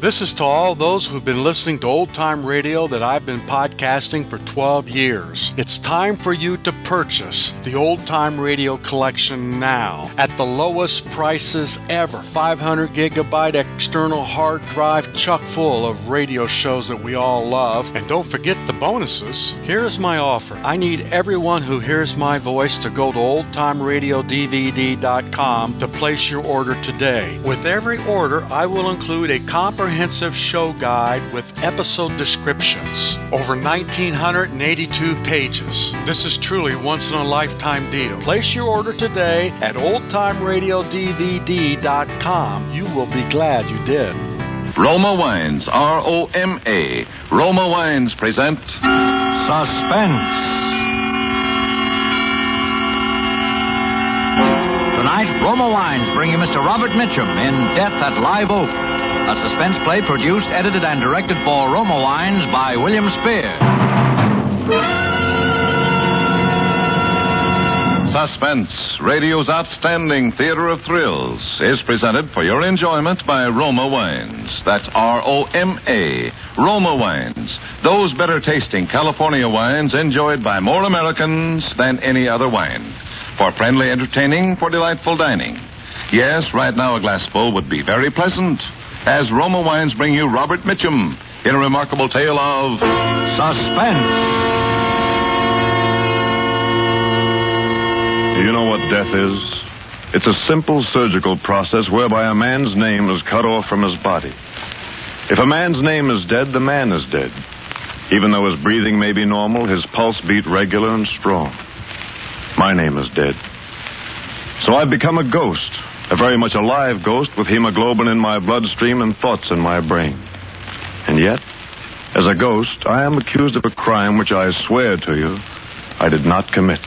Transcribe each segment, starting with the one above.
This is to all those who've been listening to old time radio that I've been podcasting for 12 years. It's time for you to purchase the old time radio collection now at the lowest prices ever 500 gigabyte external hard drive chock full of radio shows that we all love. And don't forget the bonuses. Here's my offer I need everyone who hears my voice to go to oldtimeradiodvd.com to place your order today. With every order, I will include a comprehensive comprehensive show guide with episode descriptions. Over 1,982 pages. This is truly once in a lifetime deal. Place your order today at oldtimeradiodvd.com. You will be glad you did. Roma Wines, R O M A. Roma Wines present Suspense. Tonight, Roma Wines bring you Mr. Robert Mitchum in Death at Live Oak. A suspense play produced, edited, and directed for Roma Wines by William Spier. Suspense, radio's outstanding theater of thrills, is presented for your enjoyment by Roma Wines. That's R O M A. Roma Wines. Those better tasting California wines enjoyed by more Americans than any other wine. For friendly entertaining, for delightful dining. Yes, right now a glassful would be very pleasant as Roma Wines bring you Robert Mitchum in a remarkable tale of suspense. Do you know what death is? It's a simple surgical process whereby a man's name is cut off from his body. If a man's name is dead, the man is dead. Even though his breathing may be normal, his pulse beat regular and strong. My name is dead. So I've become a ghost, a very much alive ghost with hemoglobin in my bloodstream and thoughts in my brain. And yet, as a ghost, I am accused of a crime which I swear to you I did not commit.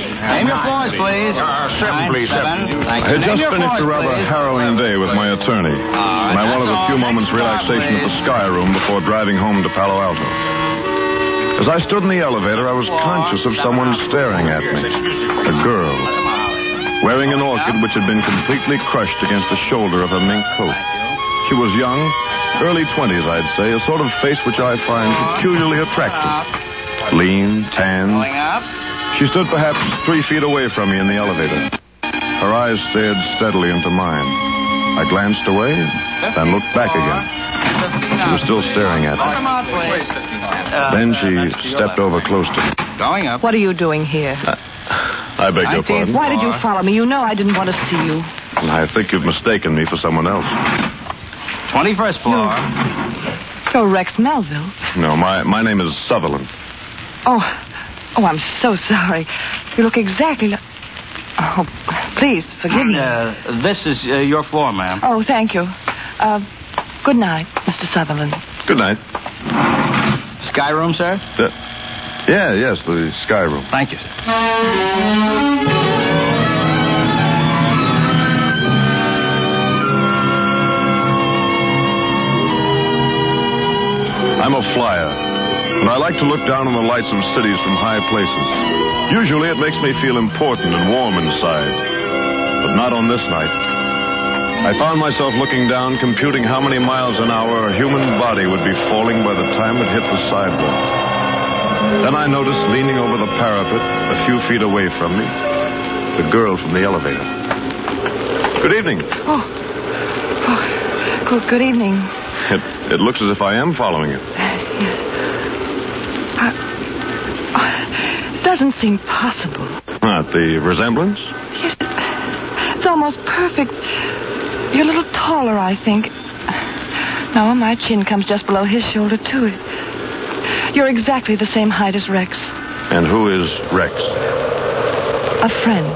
Name your floors, please. seven, please, seven. I had just finished a rather harrowing day with my attorney, and I wanted a few moments' relaxation at the Sky Room before driving home to Palo Alto. As I stood in the elevator, I was conscious of someone staring at me. A girl, wearing an orchid which had been completely crushed against the shoulder of her mink coat. She was young, early 20s, I'd say, a sort of face which I find peculiarly attractive. Lean, tanned. She stood perhaps three feet away from me in the elevator. Her eyes stared steadily into mine. I glanced away, then looked back again. She was still staring at me. Then she stepped over close to me. Going up. What are you doing here? I beg your pardon. Why did you follow me? You know I didn't want to see you. I think you've mistaken me for someone else. 21st floor. You're Rex Melville. No, my, my name is Sutherland. Oh, oh, I'm so sorry. You look exactly like. Oh, please forgive me. Uh, this is uh, your floor, ma'am. Oh, thank you. Uh, good night, Mr. Sutherland. Good night. Sky room, sir? Uh, yeah, yes, the Sky Room. Thank you, sir. I'm a flyer, and I like to look down on the lights of cities from high places. Usually it makes me feel important and warm inside, but not on this night. I found myself looking down, computing how many miles an hour a human body would be falling by the time it hit the sidewalk. Then I noticed leaning over the parapet, a few feet away from me, the girl from the elevator. Good evening. Oh, oh good, good evening. It, it looks as if I am following you. Uh, it doesn't seem possible. What, the resemblance? Yes, it's almost perfect. You're a little taller, I think. No, my chin comes just below his shoulder, too. You're exactly the same height as Rex. And who is Rex? A friend.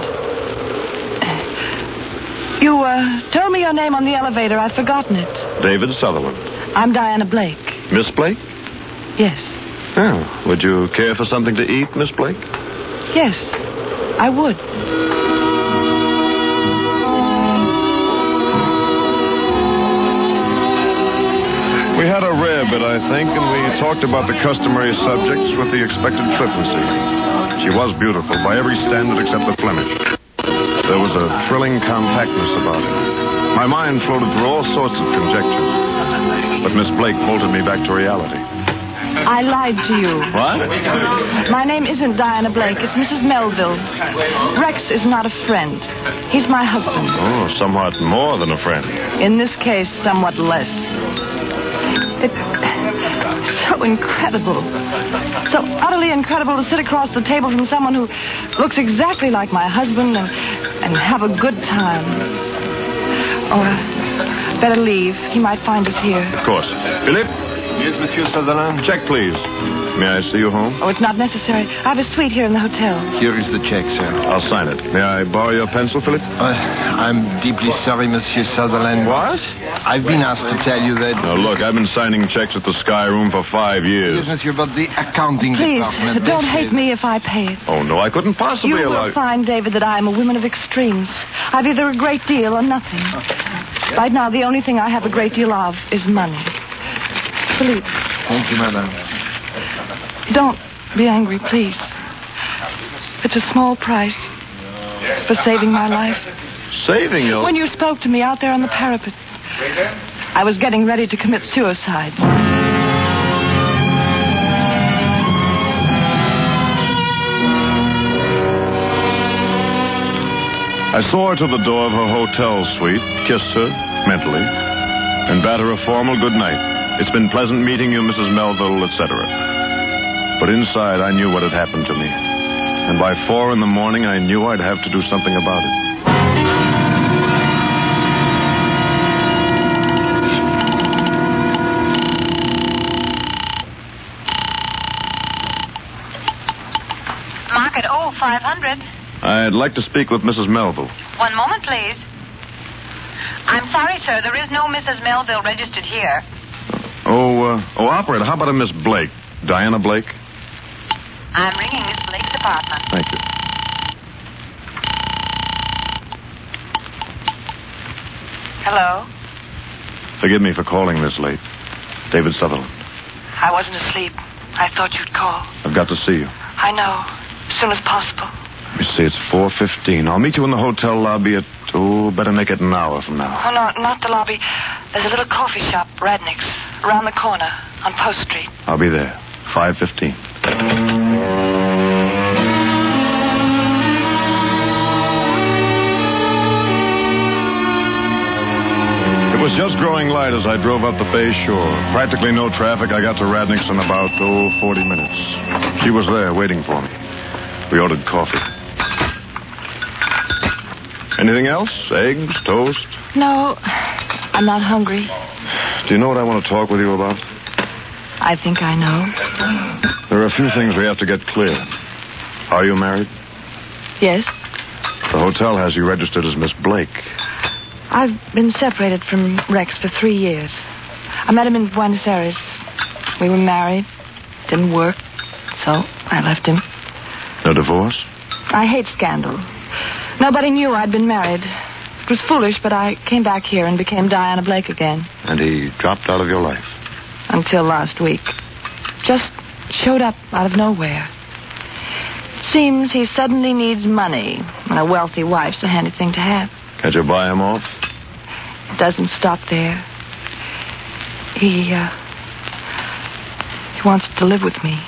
You uh, told me your name on the elevator. I've forgotten it. David Sutherland. I'm Diana Blake. Miss Blake? Yes. Oh, would you care for something to eat, Miss Blake? Yes, I would. We had a rare bit, I think, and we talked about the customary subjects with the expected flippancy. She was beautiful by every standard except the Flemish. There was a thrilling compactness about her. My mind floated through all sorts of conjectures. But Miss Blake bolted me back to reality. I lied to you. What? My name isn't Diana Blake. It's Mrs. Melville. Rex is not a friend. He's my husband. Oh, somewhat more than a friend. In this case, somewhat less. It's so incredible. So utterly incredible to sit across the table from someone who looks exactly like my husband and, and have a good time. Oh, uh, better leave. He might find us here. Of course. Philip? Yes, Monsieur Sutherland. Check, please. May I see you home? Oh, it's not necessary. I have a suite here in the hotel. Here is the check, sir. I'll sign it. May I borrow your pencil, Philip? Uh, I'm deeply sorry, Monsieur Sutherland. What? I've been asked to tell you that. Now, look, I've been signing checks at the Sky Room for five years. Yes, Monsieur, but the accounting Please, department. don't they hate said- me if I pay it. Oh, no, I couldn't possibly You allow... will find, David, that I am a woman of extremes. I've either a great deal or nothing. Right now, the only thing I have a great deal of is money. Philippe, Thank you, madame. don't be angry, please. It's a small price for saving my life. Saving you? When you spoke to me out there on the parapet, I was getting ready to commit suicide. I saw her to the door of her hotel suite, kissed her, mentally, and bade her a formal good night. It's been pleasant meeting you, Mrs. Melville, etc. But inside, I knew what had happened to me. And by four in the morning, I knew I'd have to do something about it. Market 500. I'd like to speak with Mrs. Melville. One moment, please. I'm sorry, sir. There is no Mrs. Melville registered here. Oh, uh, oh, operator, how about a Miss Blake? Diana Blake? I'm ringing Miss Blake's apartment. Thank you. Hello? Forgive me for calling this late. David Sutherland. I wasn't asleep. I thought you'd call. I've got to see you. I know. As soon as possible. Let me see, it's 4.15. I'll meet you in the hotel lobby at, oh, better make it an hour from now. Oh, no, not the lobby. There's a little coffee shop, Radnick's, around the corner on Post Street. I'll be there. 5.15. It was just growing light as I drove up the bay shore. Practically no traffic. I got to Radnick's in about, oh, 40 minutes. She was there waiting for me. We ordered coffee. Anything else? Eggs, toast? No, I'm not hungry. Do you know what I want to talk with you about? I think I know. There are a few things we have to get clear. Are you married? Yes, The hotel has you registered as Miss Blake. I've been separated from Rex for three years. I met him in Buenos Aires. We were married. Didn't work, so I left him. No divorce? I hate scandal. Nobody knew I'd been married. It was foolish, but I came back here and became Diana Blake again. And he dropped out of your life. Until last week. Just showed up out of nowhere. Seems he suddenly needs money, and a wealthy wife's a handy thing to have. Can't you buy him off? It doesn't stop there. He, uh, he wants to live with me.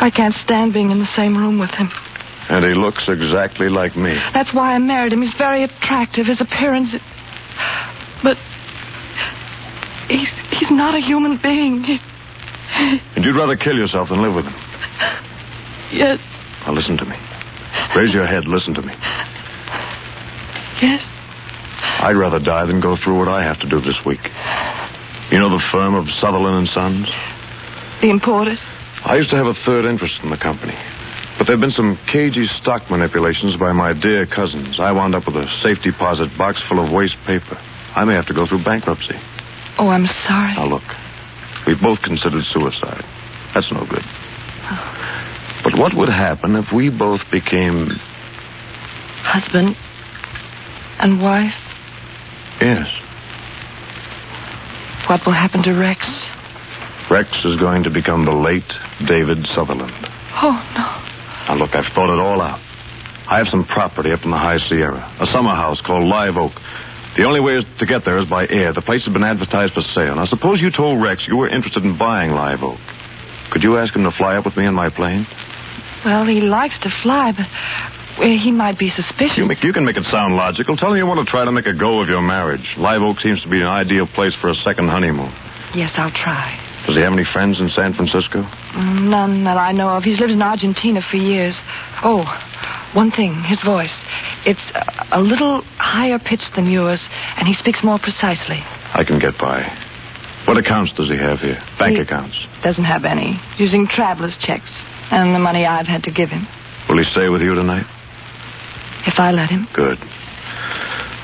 I can't stand being in the same room with him. And he looks exactly like me. That's why I married him. He's very attractive. His appearance. But he's he's not a human being. He- And you'd rather kill yourself than live with him. yes, Now listen to me. Raise your head. Listen to me. yes. I'd rather die than go through what I have to do this week. You know the firm of Sutherland and Sons? The importers. I used to have a third interest in the company. But there have been some cagey stock manipulations by my dear cousins. I wound up with a safe deposit box full of waste paper. I may have to go through bankruptcy. Oh, I'm sorry. Now, look. We've both considered suicide. That's no good. But what would happen if we both became. Husband and wife. Yes. What will happen to Rex? Rex is going to become the late David Sutherland. Oh, no. Now, look, I've thought it all out. I have some property up in the High Sierra, a summer house called Live Oak. The only way to get there is by air. The place has been advertised for sale. Now, suppose you told Rex you were interested in buying Live Oak. Could you ask him to fly up with me in my plane? Well, he likes to fly, but eh, he might be suspicious. You, make, you can make it sound logical. Tell him you want to try to make a go of your marriage. Live Oak seems to be an ideal place for a second honeymoon. Yes, I'll try. Does he have any friends in San Francisco? None that I know of. He's lived in Argentina for years. Oh, one thing, his voice. It's a, a little higher pitched than yours, and he speaks more precisely. I can get by. What accounts does he have here? Bank He- accounts. Doesn't have any. Using traveler's checks and the money I've had to give him. Will he stay with you tonight? If I let him. Good.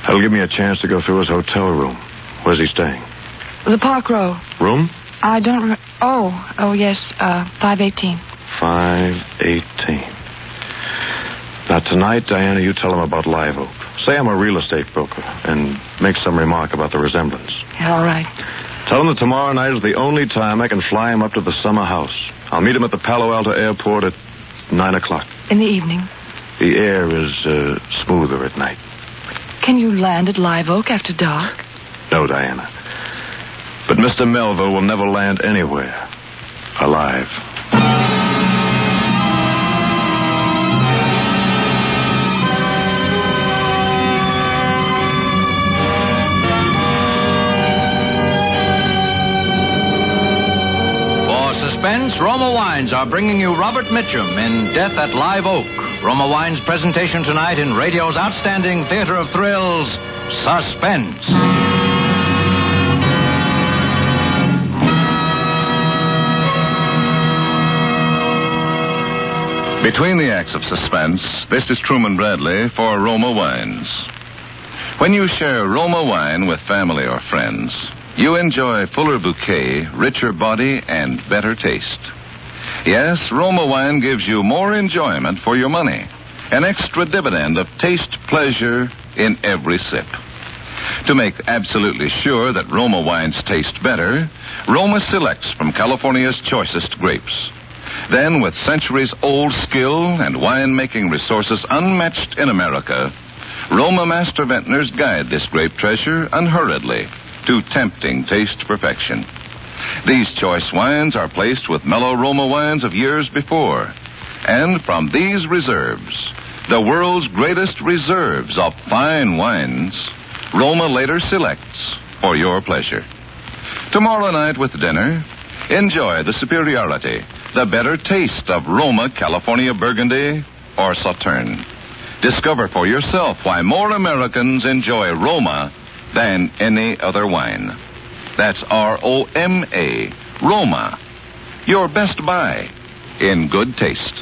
That'll give me a chance to go through his hotel room. Where's he staying? The Park Row. Room? I don't. Re- oh, oh yes, uh, five eighteen. 518. Now, tonight, Diana, you tell him about Live Oak. Say I'm a real estate broker and make some remark about the resemblance. All right. Tell him that tomorrow night is the only time I can fly him up to the summer house. I'll meet him at the Palo Alto airport at 9 o'clock. In the evening. The air is uh, smoother at night. Can you land at Live Oak after dark? No, Diana. But Mr. Melville will never land anywhere alive. For suspense, Roma Wines are bringing you Robert Mitchum in Death at Live Oak. Roma Wines' presentation tonight in radio's outstanding theater of thrills, Suspense. Between the acts of suspense, this is Truman Bradley for Roma Wines. When you share Roma wine with family or friends, you enjoy fuller bouquet, richer body, and better taste. Yes, Roma wine gives you more enjoyment for your money, an extra dividend of taste pleasure in every sip. To make absolutely sure that Roma wines taste better, Roma selects from California's choicest grapes. Then, with centuries old skill and winemaking resources unmatched in America, Roma master vintners guide this grape treasure unhurriedly to tempting taste perfection. These choice wines are placed with mellow Roma wines of years before. And from these reserves, the world's greatest reserves of fine wines, Roma later selects for your pleasure. Tomorrow night with dinner, enjoy the superiority, the better taste of Roma California Burgundy or Sauterne. Discover for yourself why more Americans enjoy Roma than any other wine. That's R O M A, Roma. Your best buy in good taste.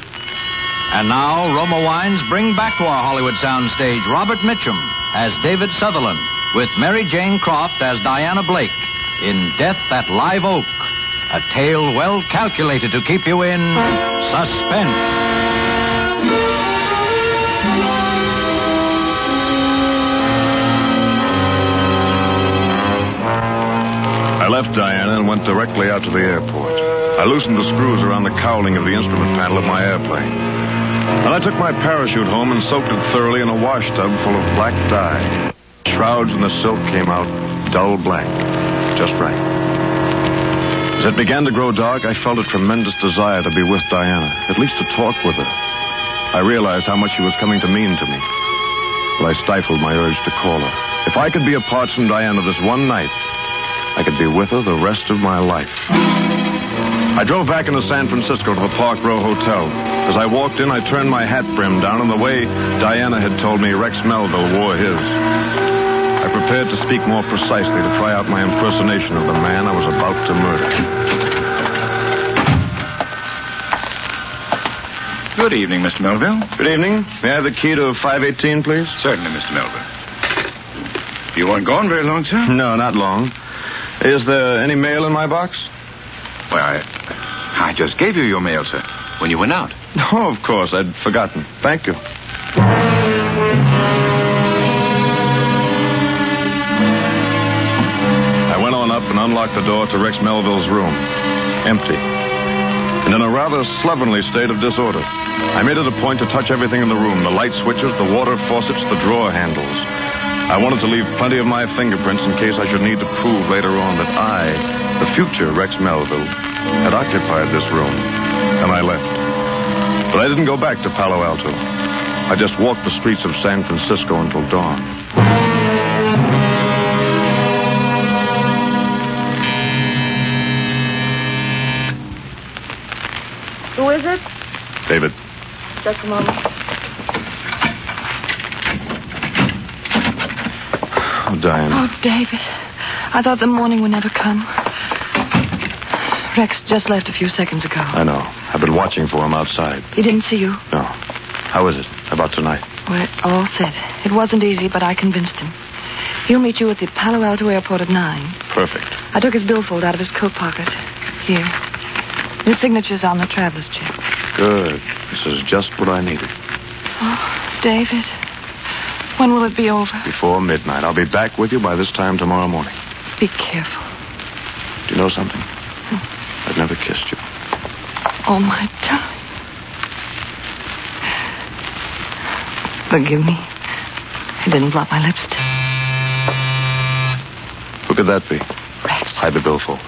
And now, Roma Wines bring back to our Hollywood soundstage Robert Mitchum as David Sutherland, with Mary Jane Croft as Diana Blake in Death at Live Oak, a tale well calculated to keep you in suspense. I left Diana and went directly out to the airport. I loosened the screws around the cowling of the instrument panel of my airplane. And I took my parachute home and soaked it thoroughly in a wash tub full of black dye. Shrouds and the silk came out dull black, just right. As it began to grow dark, I felt a tremendous desire to be with Diana, at least to talk with her. I realized how much she was coming to mean to me. But I stifled my urge to call her. If I could be apart from Diana this one night, I could be with her the rest of my life. I drove back into San Francisco to the Park Row Hotel. As I walked in, I turned my hat brim down in the way Diana had told me Rex Melville wore his. Prepared to speak more precisely to try out my impersonation of the man I was about to murder. Good evening, Mr. Melville. Good evening. May I have the key to 518, please? Certainly, Mr. Melville. You weren't gone very long, sir? No, not long. Is there any mail in my box? Well, I, I just gave you your mail, sir, when you went out. Oh, of course. I'd forgotten. Thank you. Unlocked the door to Rex Melville's room. Empty. And in a rather slovenly state of disorder. I made it a point to touch everything in the room the light switches, the water faucets, the drawer handles. I wanted to leave plenty of my fingerprints in case I should need to prove later on that I, the future Rex Melville, had occupied this room. And I left. But I didn't go back to Palo Alto. I just walked the streets of San Francisco until dawn. Just a moment. oh, Diane. Oh, David. I thought the morning would never come. Rex just left a few seconds ago. I know. I've been watching for him outside. He didn't see you. No. How is it? About tonight? We're all set. It wasn't easy, but I convinced him. He'll meet you at the Palo Alto airport at nine. Perfect. I took his billfold out of his coat pocket. Here. His signature's on the traveler's check. Good. This is just what I needed. Oh, David. When will it be over? Before midnight. I'll be back with you by this time tomorrow morning. Be careful. Do you know something? Hmm. I've never kissed you. Oh, my darling. Forgive me. I didn't blot my lipstick. Who could that be? Rex. Hide the billfold.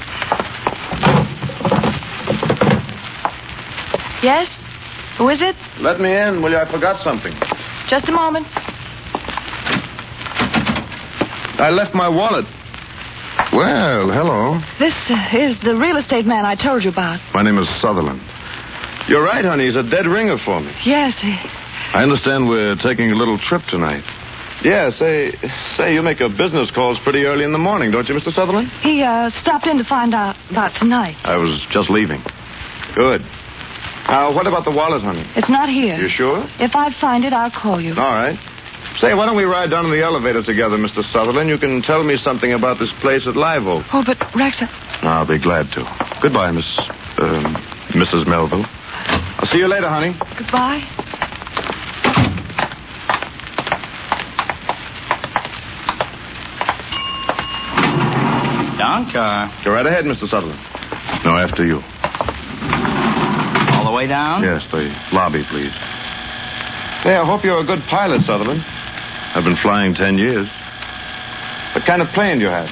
Yes? Who is it? Let me in, will you? I forgot something. Just a moment. I left my wallet. Well, hello. This uh, is the real estate man I told you about. My name is Sutherland. You're right, honey. He's a dead ringer for me. Yes, he... I understand we're taking a little trip tonight. Yeah, say, say you make your business calls pretty early in the morning, don't you, Mr. Sutherland? He uh, stopped in to find out about tonight. I was just leaving. Good. Now, what about the wallet, honey? It's not here. You sure? If I find it, I'll call you. All right. Say, why don't we ride down in the elevator together, Mr. Sutherland? You can tell me something about this place at Live Oak. Oh, but Rex, I- I'll be glad to. Goodbye, Miss, um, Mrs. Melville. I'll see you later, honey. goodbye. Donka. Go right ahead, Mr. Sutherland. No, after you. All the way down? Yes, the lobby, please. Hey, I hope you're a good pilot, Sutherland. I've been flying ten years. What kind of plane do you have?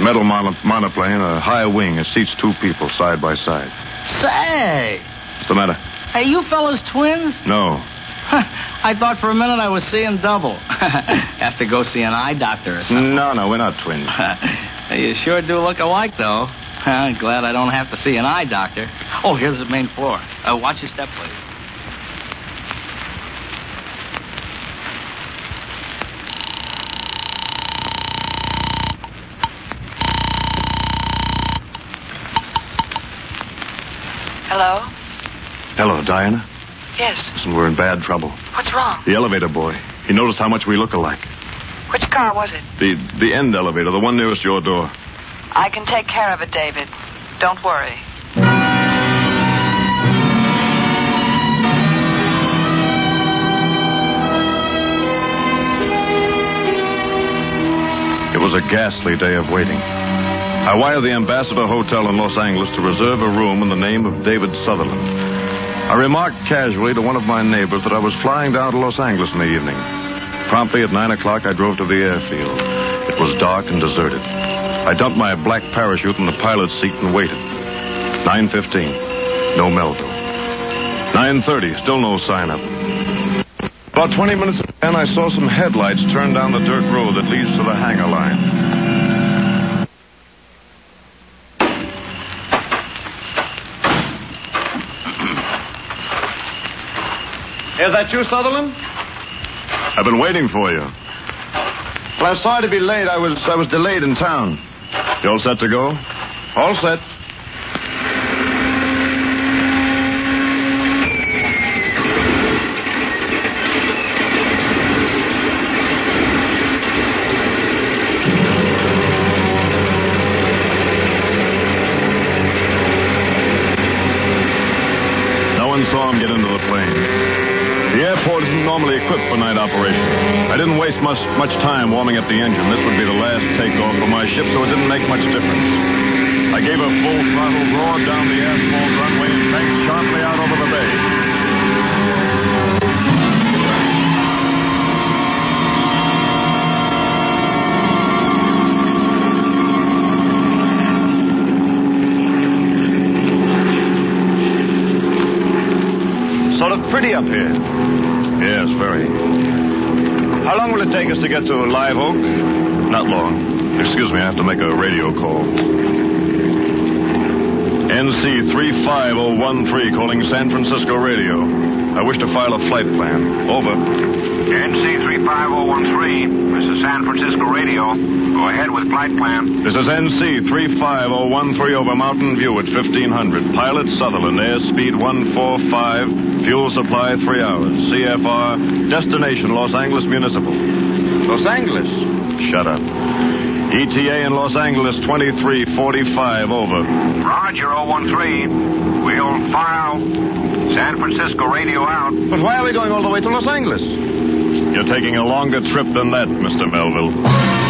Metal mono- monoplane, a high wing. It seats two people side by side. Say, What's the matter? are you fellas twins? No. I thought for a minute I was seeing double. Have to go see an eye doctor or something. No, no, we're not twins. you sure do look alike, though. I'm glad I don't have to see an eye doctor. Oh, here's the main floor. Uh, watch your step, please. Hello? Hello, Diana. Yes. Listen, we're in bad trouble. What's wrong? The elevator boy. He noticed how much we look alike. Which car was it? The the end elevator, the one nearest your door. I can take care of it, David. Don't worry. It was a ghastly day of waiting. I wired the Ambassador Hotel in Los Angeles to reserve a room in the name of David Sutherland. I remarked casually to one of my neighbors that I was flying down to Los Angeles in the evening. Promptly at 9 o'clock, I drove to the airfield. It was dark and deserted. I dumped my black parachute in the pilot's seat and waited. 9.15. No Melville. 9.30. Still no sign of him. About 20 minutes and I saw some headlights turn down the dirt road that leads to the hangar line. Is that you, Sutherland? I've been waiting for you. Well, I'm sorry to be late. I was I was delayed in town. All set to go? All set. Much, much time warming up the engine. This would be the last takeoff for my ship, so it didn't make much difference. I gave a full throttle roar down the asphalt runway and banked sharply out over the bay. Sort of pretty up here. Yes, very. How long will it take us to get to Live Oak? Not long. Excuse me, I have to make a radio call. NC 35013 calling San Francisco Radio. I wish to file a flight plan. Over. NC 35013. This is San Francisco Radio. Go ahead with flight plan. This is NC 35013 over Mountain View at 1500. Pilot Sutherland, airspeed 145, fuel supply 3 hours. CFR, destination Los Angeles Municipal. Los Angeles. Shut up. ETA in Los Angeles 2345 over. Roger 013. We'll file. San Francisco Radio out. But why are we going all the way to Los Angeles? You're taking a longer trip than that, Mr. Melville.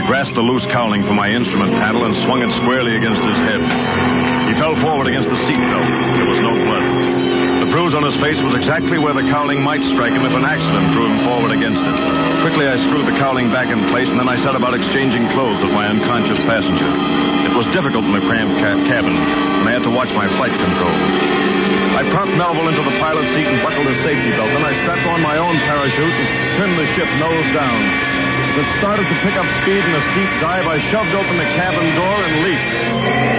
I grasped the loose cowling from my instrument panel and swung it squarely against his head. He fell forward against the seatbelt. There was no blood. The bruise on his face was exactly where the cowling might strike him if an accident threw him forward against it. Quickly, I screwed the cowling back in place, and then I set about exchanging clothes with my unconscious passenger. It was difficult in the cramped ca- cabin, and I had to watch my flight control. I propped Melville into the pilot's seat and buckled his safety belt. Then I strapped on my own parachute and trimmed the ship nose down. It started to pick up speed in a steep dive, I shoved open the cabin door and leaped.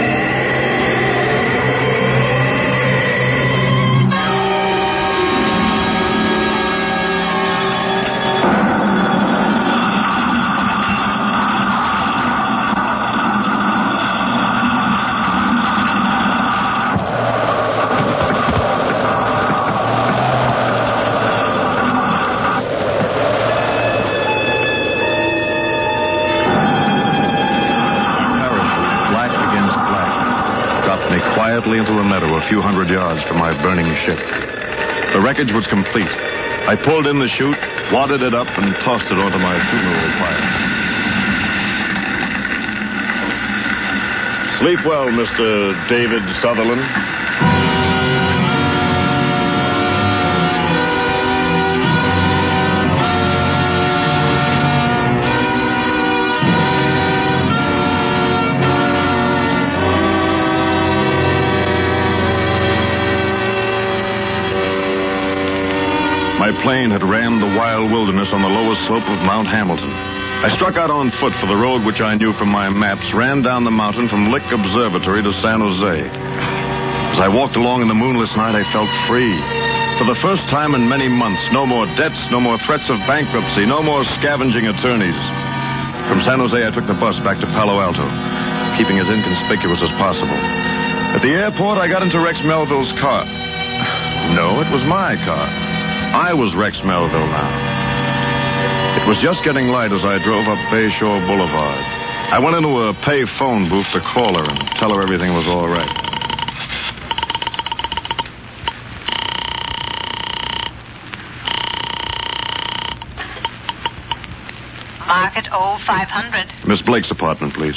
Quietly into the meadow a few hundred yards from my burning ship. The wreckage was complete. I pulled in the chute, wadded it up, and tossed it onto my funeral pyre. Sleep well, Mr. David Sutherland. Plane had rammed the wild wilderness on the lowest slope of Mount Hamilton. I struck out on foot for the road which I knew from my maps, ran down the mountain from Lick Observatory to San Jose. As I walked along in the moonless night, I felt free. For the first time in many months, no more debts, no more threats of bankruptcy, no more scavenging attorneys. From San Jose, I took the bus back to Palo Alto, keeping as inconspicuous as possible. At the airport, I got into Rex Melville's car. No, it was my car. I was Rex Melville now. It was just getting light as I drove up Bayshore Boulevard. I went into a pay phone booth to call her and tell her everything was all right. Market 0500. Miss Blake's apartment, please.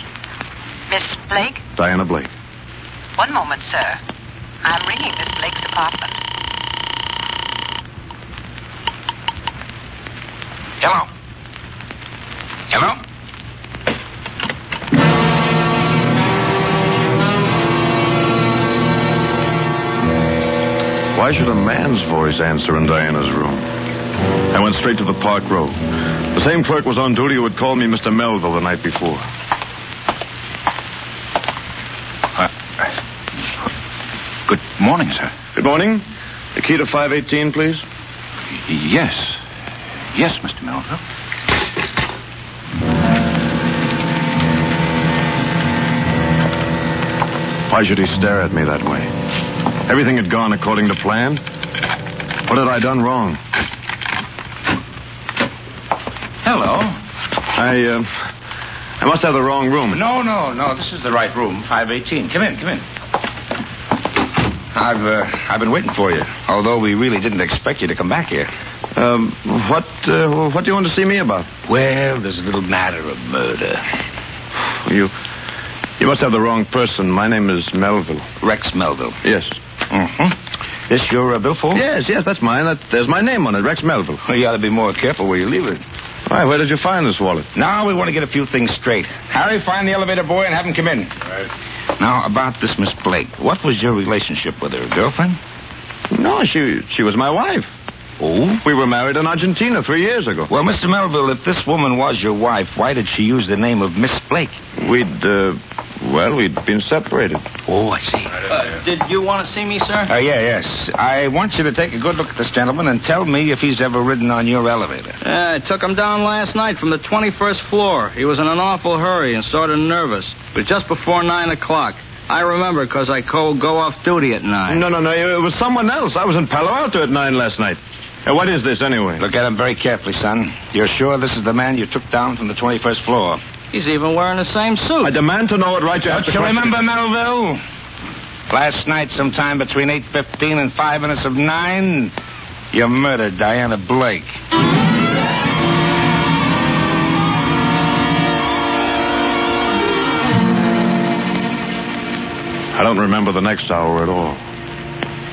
Miss Blake? Diana Blake. One moment, sir. I'm ringing Miss Blake's apartment. Hello. Hello? Why should a man's voice answer in Diana's room? I went straight to the Park Row. The same clerk was on duty who had called me Mr. Melville the night before. Uh, good morning, sir. Good morning. The key to 518, please. Yes. Yes, Mr. Melville. Why should he stare at me that way? Everything had gone according to plan. What had I done wrong? Hello. I, uh, I must have the wrong room. No, no, no. This is the right room. 518. Come in, come in. I've uh, I've been waiting for you. Although we really didn't expect you to come back here. Um, what uh, what do you want to see me about? Well, there's a little matter of murder. You you must have the wrong person. My name is Melville. Rex Melville. Yes. Mm-hmm. This your uh, billfold? Yes, yes, that's mine. That, there's my name on it, Rex Melville. Well, you ought to be more careful where you leave it. Why, where did you find this wallet? Now we want to get a few things straight. Harry, find the elevator boy and have him come in. Right. Now, about this Miss Blake. What was your relationship with her? Girlfriend? No, she she was my wife. Oh? We were married in Argentina three years ago. Well, Mr. Melville, if this woman was your wife, why did she use the name of Miss Blake? We'd, uh, well, we'd been separated. Oh, I see. Uh, did you want to see me, sir? Uh, yeah, yes. I want you to take a good look at this gentleman and tell me if he's ever ridden on your elevator. Yeah, I took him down last night from the 21st floor. He was in an awful hurry and sort of nervous. It was just before 9 o'clock. I remember because I called go off duty at 9. No, no, no. It was someone else. I was in Palo Alto at 9 last night. Uh, what is this, anyway? Look at him very carefully, son. You're sure this is the man you took down from the 21st floor? He's even wearing the same suit. I demand to know what right you Don't to you question- remember, Melville? Last night, sometime between 8.15 and 5 minutes of 9, you murdered Diana Blake. I don't remember the next hour at all.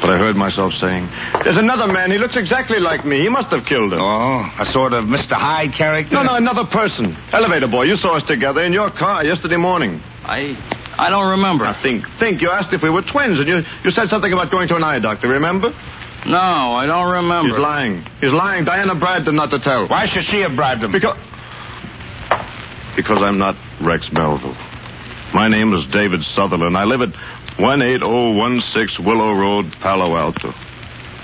But I heard myself saying, There's another man. He looks exactly like me. He must have killed him. Oh, a sort of Mr. Hyde character? No, no, another person. Elevator boy, you saw us together in your car yesterday morning. I I don't remember. Now think, think. You asked if we were twins, and you, you said something about going to an eye doctor, remember? No, I don't remember. He's lying. He's lying. Diana bribed him not to tell. Why should she have bribed him? Because. Because I'm not Rex Melville. My name is David Sutherland. I live at 18016 Willow Road, Palo Alto.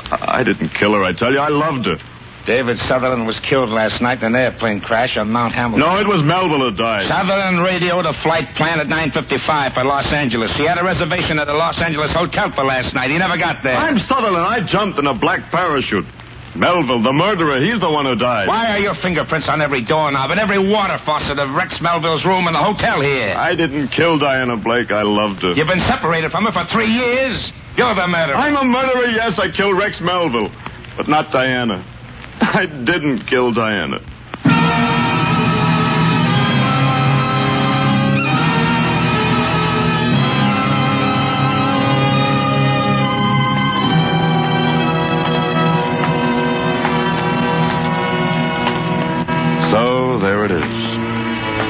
I didn't kill her, I tell you. I loved her. David Sutherland was killed last night in an airplane crash on Mount Hamilton. No, it was Melville who died. Sutherland radioed a flight plan at 9.55 for Los Angeles. He had a reservation at the Los Angeles Hotel for last night. He never got there. I'm Sutherland. I jumped in a black parachute. Melville, the murderer, he's the one who died. Why are your fingerprints on every doorknob and every water faucet of Rex Melville's room in the hotel here? I didn't kill Diana Blake. I loved her. You've been separated from her for three years. You're the murderer. I'm a murderer, yes. I killed Rex Melville. But not Diana. I didn't kill Diana.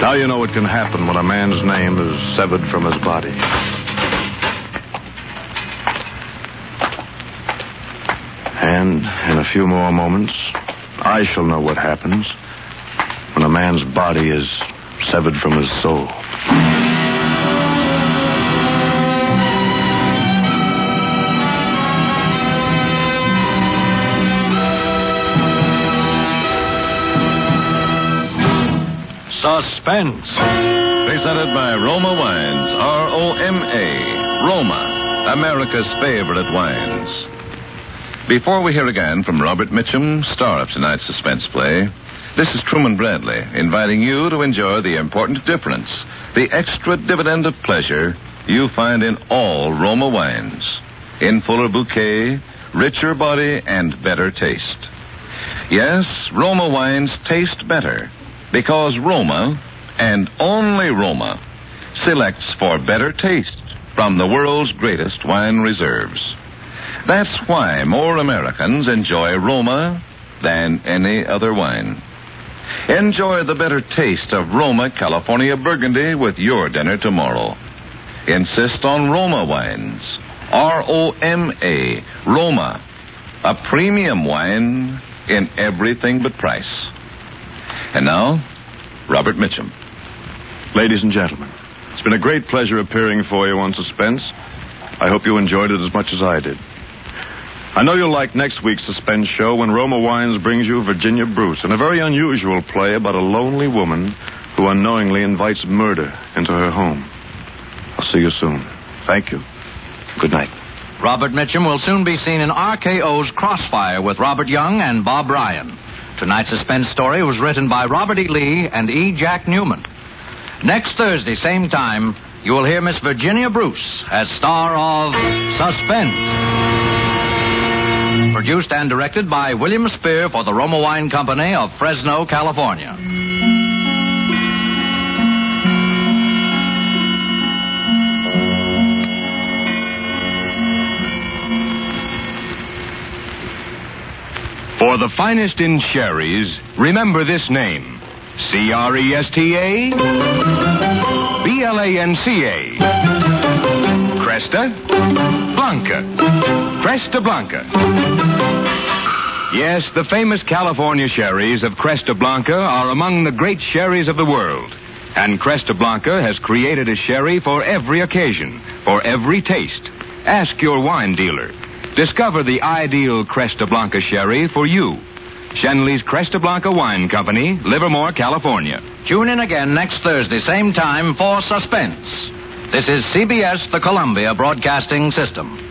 Now you know what can happen when a man's name is severed from his body. And in a few more moments, I shall know what happens when a man's body is severed from his soul. Suspense. Presented by Roma Wines, R O M A. Roma, America's favorite wines. Before we hear again from Robert Mitchum, star of tonight's suspense play, this is Truman Bradley inviting you to enjoy the important difference, the extra dividend of pleasure you find in all Roma wines. In fuller bouquet, richer body, and better taste. Yes, Roma wines taste better because Roma, and only Roma, selects for better taste from the world's greatest wine reserves. That's why more Americans enjoy Roma than any other wine. Enjoy the better taste of Roma California Burgundy with your dinner tomorrow. Insist on Roma wines. R O M A, Roma. A premium wine in everything but price. And now, Robert Mitchum. Ladies and gentlemen, it's been a great pleasure appearing for you on Suspense. I hope you enjoyed it as much as I did. I know you'll like next week's Suspense show when Roma Wines brings you Virginia Bruce in a very unusual play about a lonely woman who unknowingly invites murder into her home. I'll see you soon. Thank you. Good night. Robert Mitchum will soon be seen in RKO's Crossfire with Robert Young and Bob Ryan. Tonight's suspense story was written by Robert E. Lee and E. Jack Neuman. Next Thursday, same time, you will hear Miss Virginia Bruce as star of Suspense. Produced and directed by William Spier for the Roma Wine Company of Fresno, California. For the finest in sherries, remember this name C R E S T A B L A N C A. Cresta Blanca. Cresta Blanca. Yes, the famous California sherries of Cresta Blanca are among the great sherries of the world. And Cresta Blanca has created a sherry for every occasion, for every taste. Ask your wine dealer. Discover the ideal Cresta Blanca sherry for you. Schenley's Cresta Blanca Wine Company, Livermore, California. Tune in again next Thursday, same time, for Suspense. This is CBS, the Columbia Broadcasting System.